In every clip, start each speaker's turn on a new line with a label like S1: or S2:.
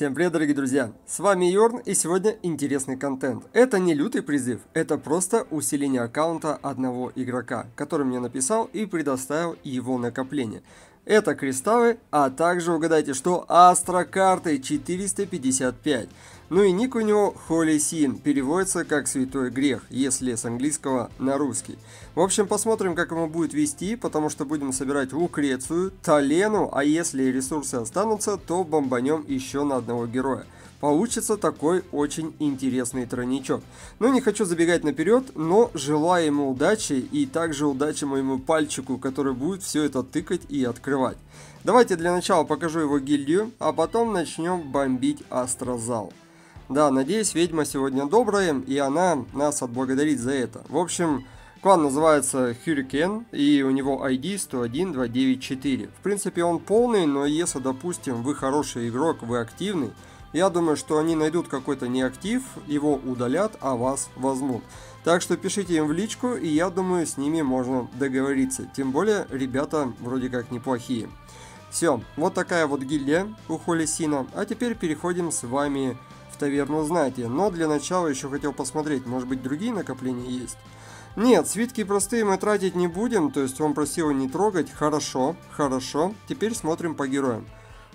S1: Всем привет, дорогие друзья! С вами Йорн, и сегодня интересный контент. Это не лютый призыв, это просто усиление аккаунта одного игрока, который мне написал и предоставил его накопление. Это кристаллы, а также угадайте, что астрокарты 455. Ну и ник у него Holy Sin, переводится как Святой Грех, если с английского на русский. В общем, посмотрим, как ему будет вести, потому что будем собирать Лукрецию, Талену, а если ресурсы останутся, то бомбанем еще на одного героя. Получится такой очень интересный тройничок. Ну, не хочу забегать наперед, но желаю ему удачи и также удачи моему пальчику, который будет все это тыкать и открывать. Давайте для начала покажу его гильдию, а потом начнем бомбить астрозал. Да, надеюсь, ведьма сегодня добрая, и она нас отблагодарит за это. В общем, клан называется Hurricane, и у него ID 101294. В принципе, он полный, но если, допустим, вы хороший игрок, вы активный, я думаю, что они найдут какой-то неактив, его удалят, а вас возьмут. Так что пишите им в личку, и я думаю, с ними можно договориться. Тем более, ребята вроде как неплохие. Все, вот такая вот гильдия у Холисина. А теперь переходим с вами таверну знаете, но для начала еще хотел посмотреть, может быть другие накопления есть. Нет, свитки простые мы тратить не будем, то есть он просил не трогать, хорошо, хорошо. Теперь смотрим по героям.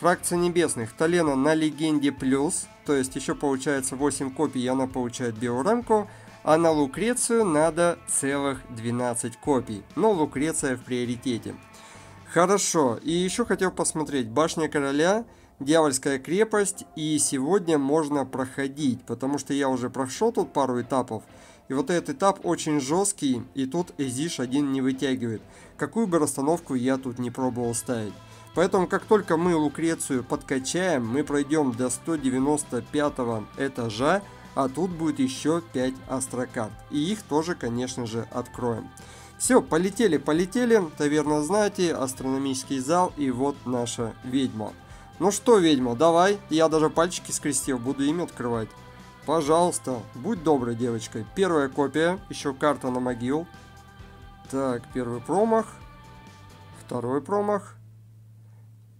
S1: Фракция небесных, Талена на легенде плюс, то есть еще получается 8 копий, и она получает биорамку. А на Лукрецию надо целых 12 копий, но Лукреция в приоритете. Хорошо, и еще хотел посмотреть, Башня Короля Дьявольская крепость, и сегодня можно проходить, потому что я уже прошел тут пару этапов, и вот этот этап очень жесткий, и тут Эзиш один не вытягивает. Какую бы расстановку я тут не пробовал ставить. Поэтому, как только мы Лукрецию подкачаем, мы пройдем до 195 этажа, а тут будет еще 5 астрокарт. И их тоже, конечно же, откроем. Все, полетели, полетели. Таверна знаете, астрономический зал и вот наша ведьма. Ну что, ведьма, давай. Я даже пальчики скрестил, буду ими открывать. Пожалуйста, будь доброй девочкой. Первая копия, еще карта на могил. Так, первый промах. Второй промах.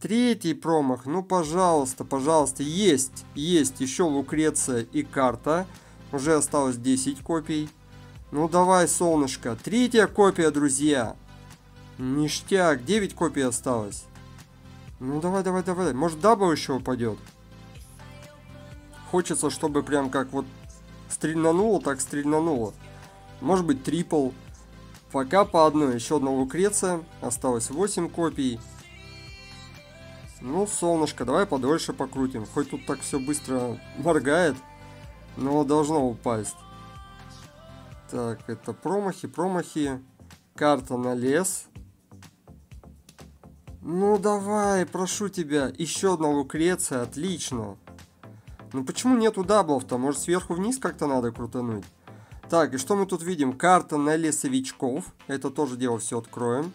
S1: Третий промах. Ну, пожалуйста, пожалуйста. Есть, есть. Еще Лукреция и карта. Уже осталось 10 копий. Ну, давай, солнышко. Третья копия, друзья. Ништяк. 9 копий осталось. Ну давай, давай, давай. Может double еще упадет. Хочется, чтобы прям как вот стрельнануло, так стрельнануло. Может быть трипл. Пока по одной. Еще одна Лукреция. Осталось 8 копий. Ну, солнышко, давай подольше покрутим. Хоть тут так все быстро моргает. Но должно упасть. Так, это промахи, промахи. Карта на лес. Ну давай, прошу тебя. Еще одна Лукреция, отлично. Ну почему нету даблов-то? Может сверху вниз как-то надо крутануть? Так, и что мы тут видим? Карта на лесовичков. Это тоже дело все откроем.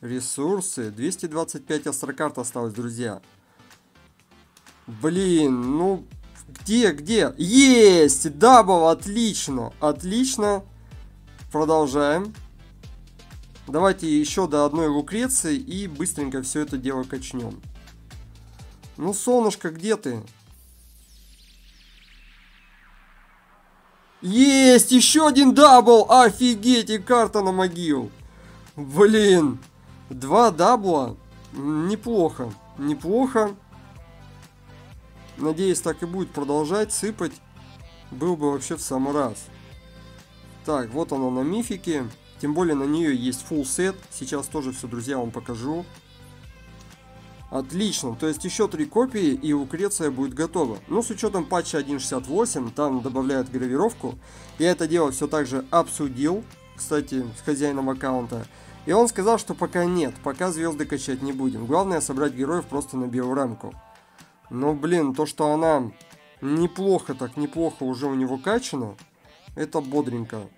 S1: Ресурсы. 225 астрокарт осталось, друзья. Блин, ну... Где, где? Есть! Double, отлично! Отлично. Продолжаем. Давайте еще до одной лукреции и быстренько все это дело качнем. Ну, солнышко, где ты? Есть! Еще один double! Офигеть! И карта на могил. Блин! Два дабла. Неплохо. Неплохо. Надеюсь, так и будет продолжать сыпать. Был бы вообще в самый раз. Так, вот она на мифике. Тем более на нее есть full set. Сейчас тоже все, друзья, вам покажу. Отлично, то есть еще три копии и Лукреция будет готова. Ну, с учетом патча 1.68, там добавляют гравировку. Я это дело все так же обсудил, кстати, с хозяином аккаунта. И он сказал, что пока нет, пока звезды качать не будем. Главное собрать героев просто на биорамку. Но, блин, то, что она неплохо так, неплохо уже у него качана, это бодренько.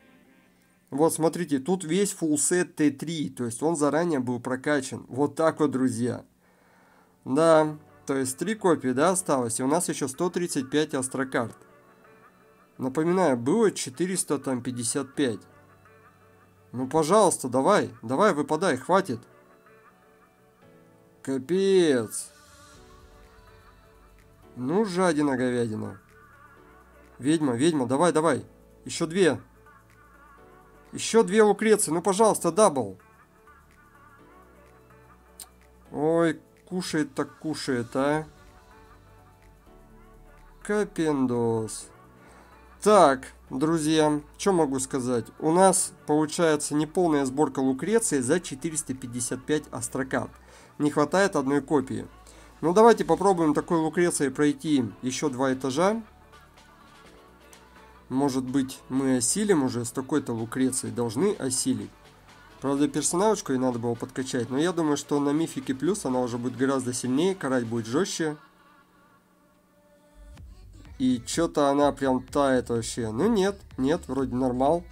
S1: Вот, смотрите, тут весь фулсет Т3, то есть он заранее был прокачан. Вот так вот, друзья. Да, то есть три копии, да, осталось, и у нас еще 135 астрокарт. Напоминаю, было 455. Ну, пожалуйста, давай, давай, выпадай, хватит. Капец. Ну, жадина говядина. Ведьма, ведьма, давай, давай. Еще две. Еще две Лукреции. Ну, пожалуйста, double. Ой, кушает так кушает, а. Капендос. Так, друзья, что могу сказать? У нас получается неполная сборка Лукреции за 455 астрокат. Не хватает одной копии. Ну давайте попробуем такой Лукрецией пройти еще два этажа. Может быть мы осилим уже с такой-то Лукрецией, должны осилить. Правда персоналочку и надо было подкачать, но я думаю, что на Мифике Плюс она уже будет гораздо сильнее, карать будет жестче. И что-то она прям тает вообще. Ну нет, нет, вроде нормал.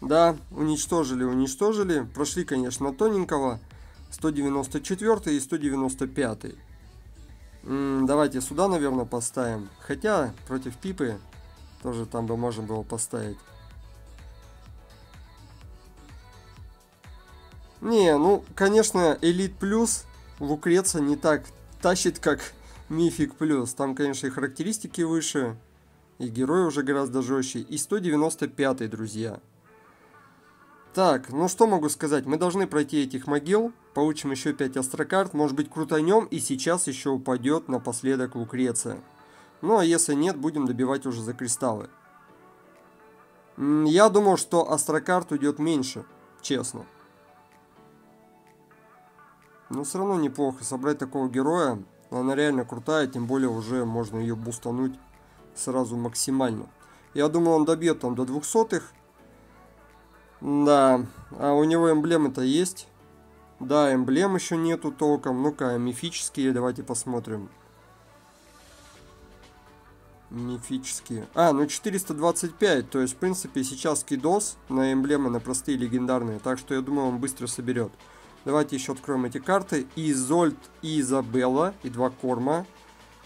S1: Да, уничтожили, уничтожили. Прошли, конечно, тоненького. 194 и 195. М -м, давайте сюда, наверное, поставим. Хотя, против Пипы тоже там бы можно было поставить. Не, ну, конечно, Элит Плюс Лукреция не так тащит, как Мифик Плюс. Там, конечно, и характеристики выше, и герой уже гораздо жестче. И 195, друзья. Так, ну что могу сказать, мы должны пройти этих могил, получим еще 5 астрокарт, может быть крутанем, и сейчас еще упадет напоследок Лукреция. Ну а если нет, будем добивать уже за кристаллы. Я думал, что астрокарт уйдет меньше, честно. Но все равно неплохо собрать такого героя, она реально крутая, тем более уже можно ее бустануть сразу максимально. Я думаю, он добьет там до 200 -х. Да, а у него эмблемы-то есть? Да, эмблем еще нету толком. Ну-ка, мифические, давайте посмотрим. Мифические. А, ну 425, то есть, в принципе, сейчас кидос на эмблемы, на простые легендарные. Так что я думаю, он быстро соберет. Давайте еще откроем эти карты. Изольд и Изабелла, и два корма.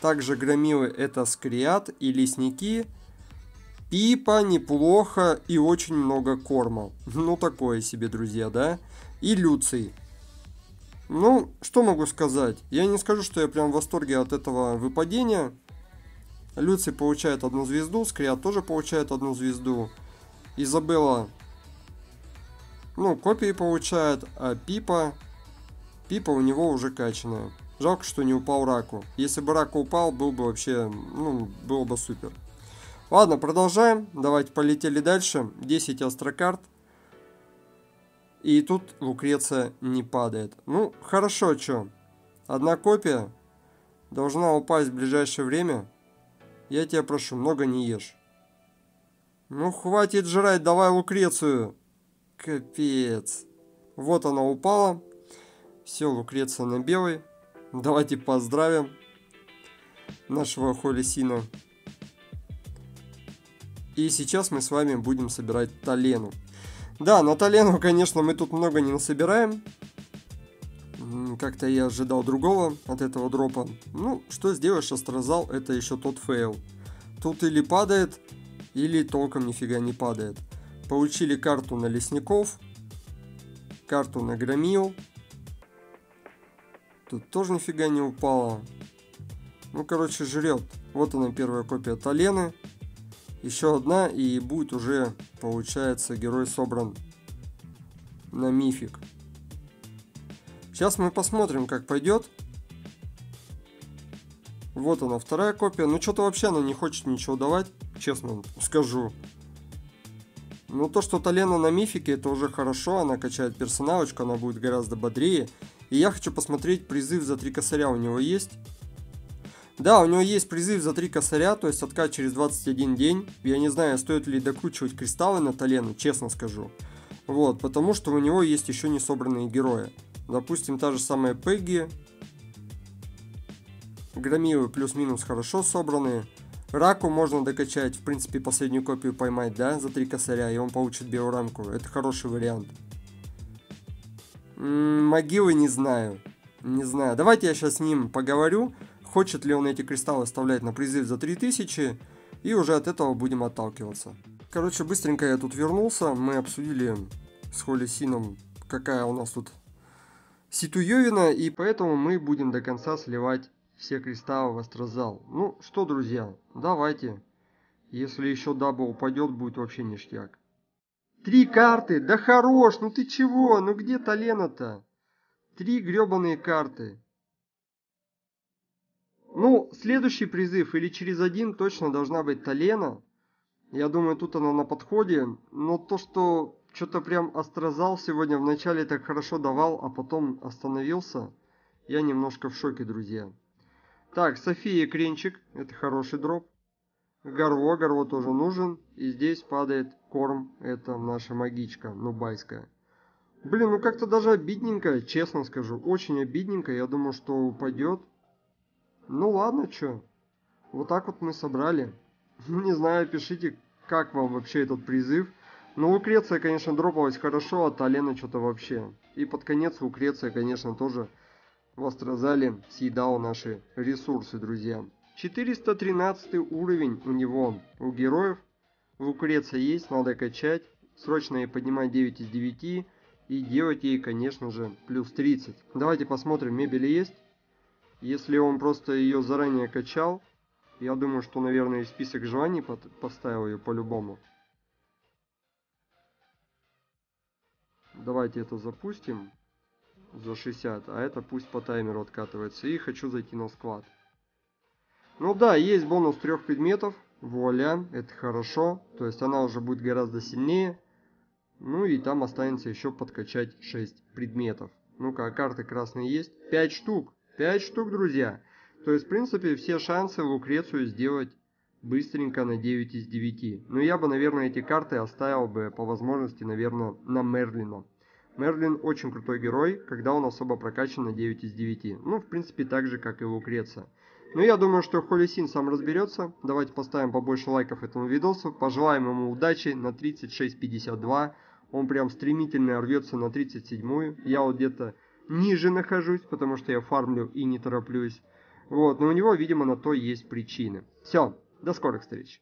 S1: Также громилы это Скриат и Лесники. Пипа неплохо и очень много корма. Ну, такое себе, друзья, да? И Люций. Ну, что могу сказать? Я не скажу, что я прям в восторге от этого выпадения. Люций получает одну звезду, Скриат тоже получает одну звезду. Изабелла, ну, копии получает, а Пипа... Пипа у него уже качаная. Жалко, что не упал Раку. Если бы Раку упал, был бы вообще, ну, было бы супер. Ладно, продолжаем. Давайте полетели дальше. 10 астрокарт. И тут Лукреция не падает. Ну, хорошо, что. Одна копия должна упасть в ближайшее время. Я тебя прошу, много не ешь. Ну, хватит жрать, давай Лукрецию. Капец. Вот она упала. Все, Лукреция на белой. Давайте поздравим нашего Холисина. И сейчас мы с вами будем собирать Талену. Да, на Талену, конечно, мы тут много не насобираем. Как-то я ожидал другого от этого дропа. Ну, что сделаешь, Астрозал, это еще тот фейл. Тут или падает, или толком нифига не падает. Получили карту на лесников, карту на громил. Тут тоже нифига не упало. Ну, короче, жрет. Вот она первая копия Талены. Еще одна, и будет уже, получается, герой собран на мифик. Сейчас мы посмотрим, как пойдет. Вот она, вторая копия. Ну, что-то вообще она не хочет ничего давать, честно скажу. Ну, то, что Талена на мифике, это уже хорошо. Она качает персоналочку, она будет гораздо бодрее. И я хочу посмотреть, призыв за три косаря у него есть. Да, у него есть призыв за 3 косаря, то есть откат через 21 день. Я не знаю, стоит ли докручивать кристаллы на Талену, честно скажу. Вот, потому что у него есть еще не собранные герои. Допустим, та же самая Пегги. Громилы плюс-минус хорошо собранные. Раку можно докачать, в принципе, последнюю копию поймать, да, за 3 косаря, и он получит белую рамку. Это хороший вариант. М -м, могилы не знаю. Не знаю. Давайте я сейчас с ним поговорю хочет ли он эти кристаллы оставлять на призыв за 3000, и уже от этого будем отталкиваться. Короче, быстренько я тут вернулся, мы обсудили с Holy Sin ом, какая у нас тут ситуевина, и поэтому мы будем до конца сливать все кристаллы в астрозал. Ну что, друзья, давайте. Если еще double упадет, будет вообще ништяк. Три карты, да хорош, ну ты чего, ну где Талена-то? Три гребаные карты. Ну, следующий призыв или через один точно должна быть Талена. Я думаю, тут она на подходе. Но то, что что-то прям Астрозал сегодня вначале так хорошо давал, а потом остановился, я немножко в шоке, друзья. Так, София Кренчик, это хороший дроп. Горво, горво тоже нужен. И здесь падает корм, это наша магичка, нубайская. Блин, ну как-то даже обидненько, честно скажу. Очень обидненько, я думаю, что упадет. Ну ладно, чё. Вот так вот мы собрали. Ну не знаю, пишите, как вам вообще этот призыв. Ну, Лукреция, конечно, дропалась хорошо, а Талена что-то вообще. И под конец Лукреция, конечно, тоже в Астрозале съедала наши ресурсы, друзья. 413 уровень у него, у героев. Лукреция есть, надо качать. Срочно ей поднимать 9 из 9. И делать ей, конечно же, плюс 30. Давайте посмотрим, мебель есть. Если он просто ее заранее качал, я думаю, что, наверное, список желаний поставил ее по-любому. Давайте это запустим за 60, а это пусть по таймеру откатывается. И хочу зайти на склад. Ну да, есть бонус трех предметов. Вуаля, это хорошо. То есть она уже будет гораздо сильнее. Ну и там останется еще подкачать 6 предметов. Ну-ка, а карты красные есть? 5 штук. 5 штук, друзья. То есть, в принципе, все шансы Лукрецию сделать быстренько на 9 из 9. Но я бы, наверное, эти карты оставил бы по возможности, наверное, на Мерлина. Мерлин очень крутой герой, когда он особо прокачан на 9 из 9. Ну, в принципе, так же, как и Лукреция. Но я думаю, что Холисин сам разберется. Давайте поставим побольше лайков этому видосу. Пожелаем ему удачи на 36.52. Он прям стремительно рвется на 37-ю. Я вот где-то ниже нахожусь, потому что я фармлю и не тороплюсь. Вот, но у него, видимо, на то есть причины. Все, до скорых встреч.